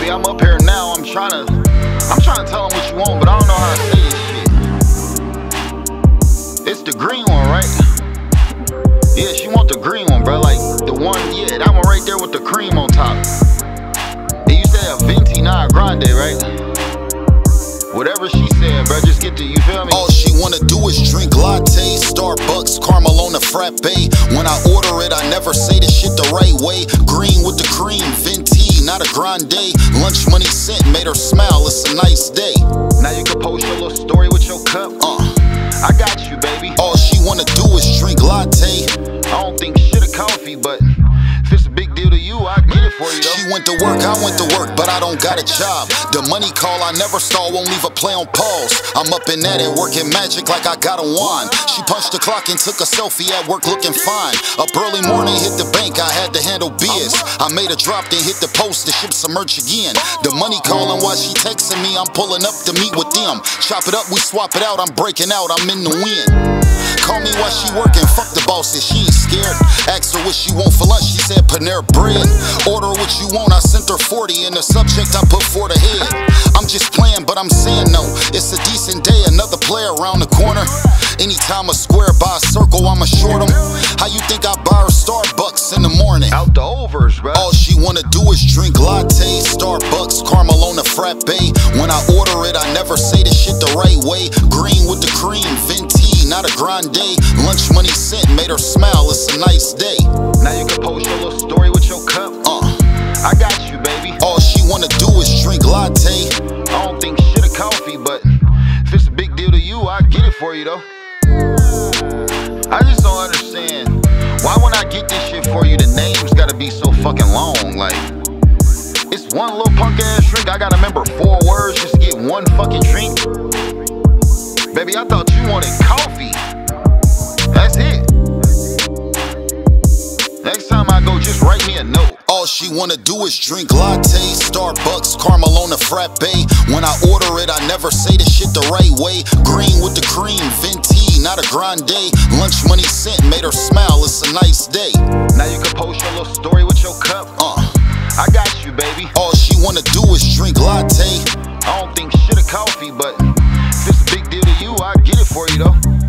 baby, I'm up here now. I'm trying to, I'm trying to tell them what you want, but I don't know how to say this shit. It's the green one, right? Yeah, she want the green one, bro. Like the one, yeah, that one right there with the cream on top. And you said a venti, not a grande, right? Whatever she said, bro, just get to you feel me? All she wanna do is drink latte, Starbucks, caramel on frappe. When I order it, I never say the shit the right way. Green with the cream, venti, not a grande. Lunch money sent made her smile. It's a nice day. Now you can post your little story with your cup. Uh, I got you, baby. all she wanna do is drink latte. I don't think shit of coffee, but went to work, I went to work, but I don't got a job. The money call I never stall, won't leave a play on pause. I'm up in at it, working magic like I got a wand. She punched the clock and took a selfie at work looking fine. Up early morning, hit the bank, I had to handle biz. I made a drop, then hit the post the ship merch again. The money calling while she texting me, I'm pulling up to meet with them. Chop it up, we swap it out, I'm breaking out, I'm in the wind. Call me while she working, fuck the bosses, she ain't what she want for lunch, she said Panera bread. Order what you want, I sent her 40, and the subject I put for the head. I'm just playing, but I'm saying no. It's a decent day, another player around the corner. Anytime a square by a circle, I'ma short 'em. How you think I buy her Starbucks in the morning? Out the overs, bro. All she wanna do is drink latte, Starbucks, caramel on the frappe. When I order it, I never say the shit the right way. Green with the cream, venti, not a grande. Lunch money sent made her smile. It's a nice day. Now you can post your little story with your cup. Uh, I got you, baby. all she wanna do is drink latte. I don't think shit of coffee, but if it's a big deal to you, I get it for you though. I just don't understand. Why when I get this shit for you, the names gotta be so fucking long? Like, it's one little punk ass drink. I gotta remember four words just to get one fucking drink. Baby, I thought you wanted coffee. She wanna do is drink latte, Starbucks, caramel on the frappe. When I order it, I never say the shit the right way. Green with the cream, venti, not a grande. Lunch money sent made her smile. It's a nice day. Now you can post your little story with your cup. Uh, I got you, baby. all she wanna do is drink latte. I don't think shit of coffee, but if it's a big deal to you, I get it for you though.